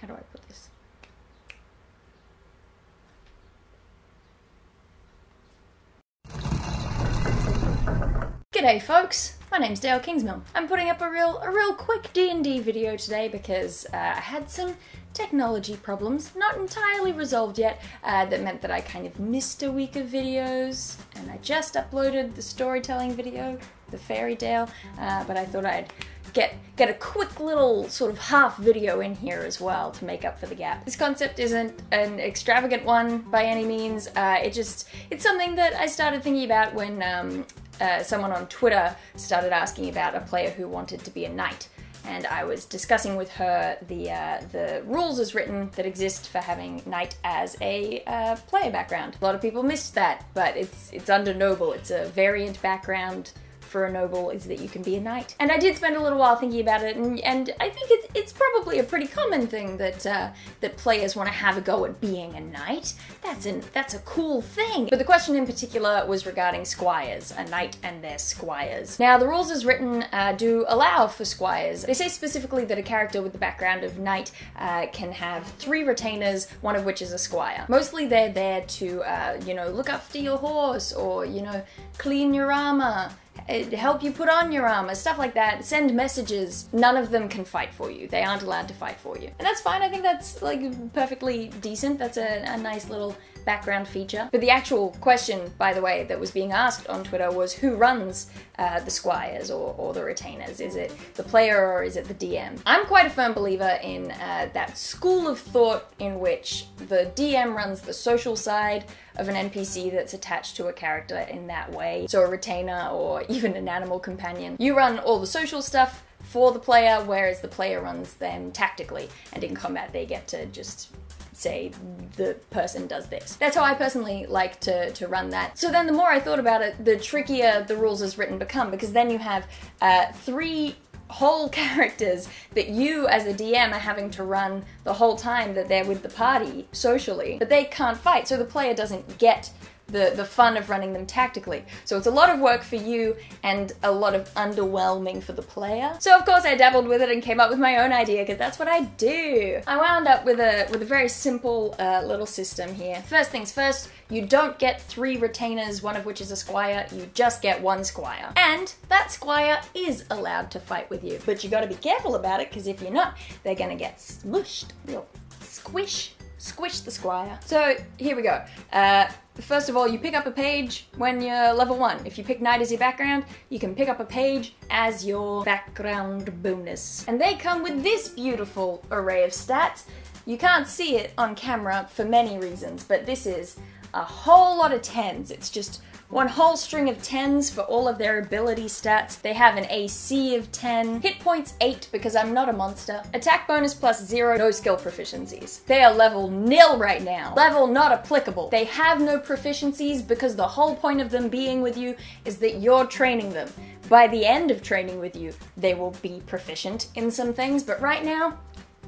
How do I put this? G'day folks, my name's Dael Kingsmill. I'm putting up a real a real quick D&D video today because uh, I had some technology problems, not entirely resolved yet, uh, that meant that I kind of missed a week of videos and I just uploaded the storytelling video, the fairy tale, uh, but I thought I'd get get a quick little sort of half video in here as well to make up for the gap. This concept isn't an extravagant one by any means. Uh, it just it's something that I started thinking about when um, uh, someone on Twitter started asking about a player who wanted to be a knight. And I was discussing with her the uh, the rules as written that exist for having knight as a uh, player background. A lot of people missed that, but it's it's under noble. It's a variant background for a noble is that you can be a knight. And I did spend a little while thinking about it, and, and I think it, it's probably a pretty common thing that uh, that players want to have a go at being a knight. That's an that's a cool thing. But the question in particular was regarding squires, a knight and their squires. Now the rules as written uh, do allow for squires. They say specifically that a character with the background of knight uh, can have three retainers, one of which is a squire. Mostly they're there to uh, you know look after your horse or you know clean your armor help you put on your armor, stuff like that, send messages. None of them can fight for you. They aren't allowed to fight for you. And that's fine. I think that's like perfectly decent. That's a, a nice little background feature. But the actual question, by the way, that was being asked on Twitter was who runs uh, the squires or, or, the retainers? Is it the player or is it the DM? I'm quite a firm believer in uh, that school of thought in which the DM runs the social side of an NPC that's attached to a character in that way. So a retainer or even an animal companion. You run all the social stuff for the player, whereas the player runs them tactically, and in combat they get to just say the person does this. That's how I personally like to, to run that. So then the more I thought about it, the trickier the rules as written become because then you have uh, three whole characters that you as a DM are having to run the whole time that they're with the party socially, but they can't fight, so the player doesn't get the, the fun of running them tactically. So it's a lot of work for you and a lot of underwhelming for the player. So of course I dabbled with it and came up with my own idea because that's what I do. I wound up with a with a very simple uh, little system here. First things first, you don't get three retainers, one of which is a squire, you just get one squire. And that squire is allowed to fight with you. But you gotta be careful about it because if you're not, they're gonna get smushed. Squish squish the squire. So here we go. Uh, first of all, you pick up a page when you're level one. If you pick knight as your background, you can pick up a page as your background bonus. And they come with this beautiful array of stats. You can't see it on camera for many reasons, but this is a whole lot of tens. It's just one whole string of 10s for all of their ability stats. They have an AC of 10, hit points 8 because I'm not a monster, attack bonus plus 0, no skill proficiencies. They are level nil right now. Level not applicable. They have no proficiencies because the whole point of them being with you is that you're training them. By the end of training with you, they will be proficient in some things, but right now,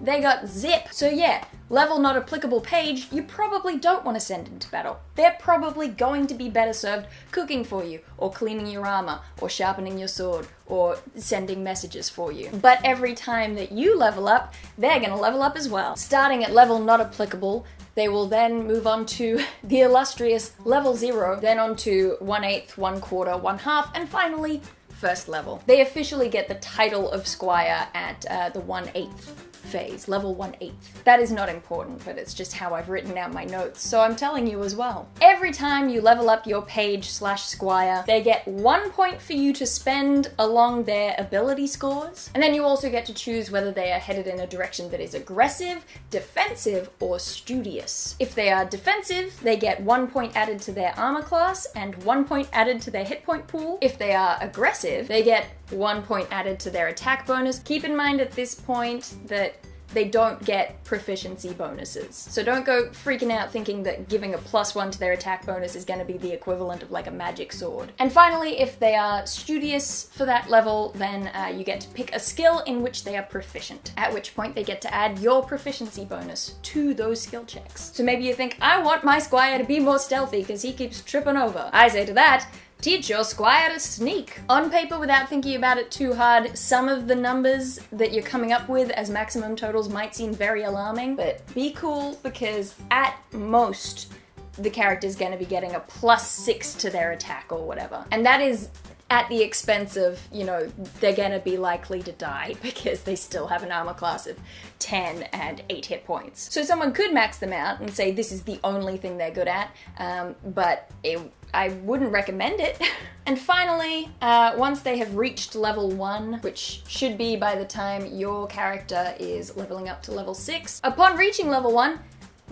they got zip. So yeah, level not applicable page, you probably don't want to send into battle. They're probably going to be better served cooking for you, or cleaning your armor, or sharpening your sword, or sending messages for you. But every time that you level up, they're gonna level up as well. Starting at level not applicable, they will then move on to the illustrious level zero, then on to one eighth, one quarter, one half, and finally first level. They officially get the title of Squire at uh, the 1 8th phase, level 1 8th. That is not important, but it's just how I've written out my notes, so I'm telling you as well. Every time you level up your page slash squire, they get one point for you to spend along their ability scores, and then you also get to choose whether they are headed in a direction that is aggressive, defensive, or studious. If they are defensive, they get one point added to their armor class and one point added to their hit point pool. If they are aggressive, they get one point added to their attack bonus. Keep in mind at this point that they don't get proficiency bonuses. So don't go freaking out thinking that giving a plus one to their attack bonus is going to be the equivalent of like a magic sword. And finally, if they are studious for that level, then uh, you get to pick a skill in which they are proficient, at which point they get to add your proficiency bonus to those skill checks. So maybe you think, I want my squire to be more stealthy because he keeps tripping over. I say to that, Teach your squire to sneak. On paper, without thinking about it too hard, some of the numbers that you're coming up with as maximum totals might seem very alarming, but be cool because at most, the character's going to be getting a plus six to their attack or whatever. And that is at the expense of, you know, they're gonna be likely to die because they still have an armor class of 10 and 8 hit points. So someone could max them out and say this is the only thing they're good at, um, but it, I wouldn't recommend it. and finally, uh, once they have reached level 1, which should be by the time your character is leveling up to level 6, upon reaching level 1,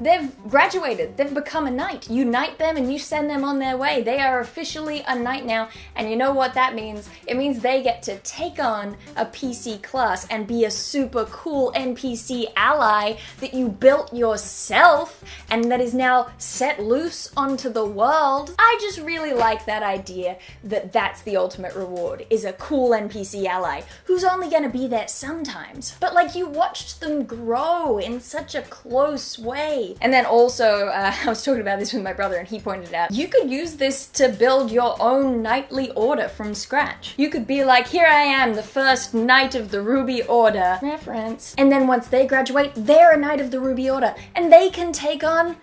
They've graduated. They've become a knight. You knight them and you send them on their way. They are officially a knight now. And you know what that means? It means they get to take on a PC class and be a super cool NPC ally that you built yourself and that is now set loose onto the world. I just really like that idea that that's the ultimate reward is a cool NPC ally who's only going to be there sometimes. But like you watched them grow in such a close way and then also, uh, I was talking about this with my brother, and he pointed out you could use this to build your own knightly order from scratch. You could be like, here I am, the first knight of the Ruby Order. Reference. And then once they graduate, they're a knight of the Ruby Order, and they can take on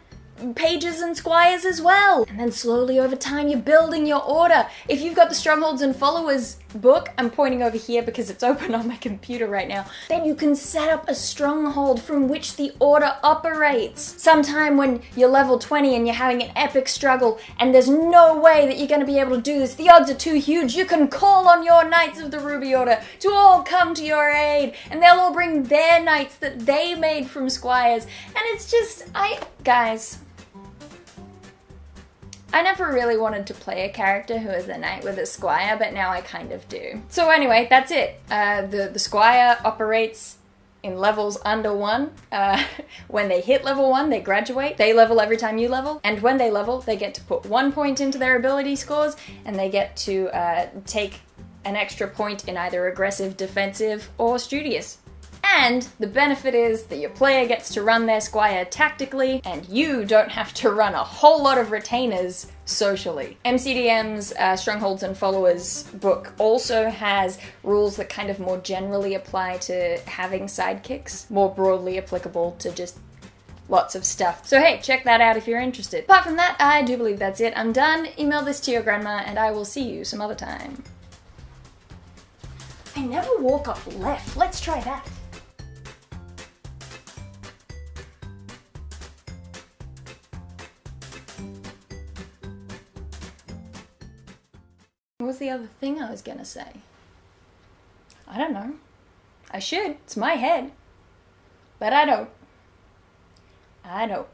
pages and squires as well. And then slowly over time, you're building your order. If you've got the Strongholds and Followers book, I'm pointing over here because it's open on my computer right now, then you can set up a stronghold from which the order operates. Sometime when you're level 20 and you're having an epic struggle and there's no way that you're going to be able to do this, the odds are too huge, you can call on your Knights of the Ruby Order to all come to your aid and they'll all bring their knights that they made from squires. And it's just, I, guys, I never really wanted to play a character who is a knight with a squire, but now I kind of do. So anyway, that's it. Uh, the, the squire operates in levels under one. Uh, when they hit level one, they graduate. They level every time you level. And when they level, they get to put one point into their ability scores, and they get to uh, take an extra point in either aggressive, defensive, or studious. And the benefit is that your player gets to run their squire tactically, and you don't have to run a whole lot of retainers socially. MCDM's uh, Strongholds and Followers book also has rules that kind of more generally apply to having sidekicks, more broadly applicable to just lots of stuff. So hey, check that out if you're interested. Apart from that, I do believe that's it. I'm done. Email this to your grandma and I will see you some other time. I never walk off left. Let's try that. Was the other thing I was gonna say? I don't know. I should. It's my head. But I don't. I don't.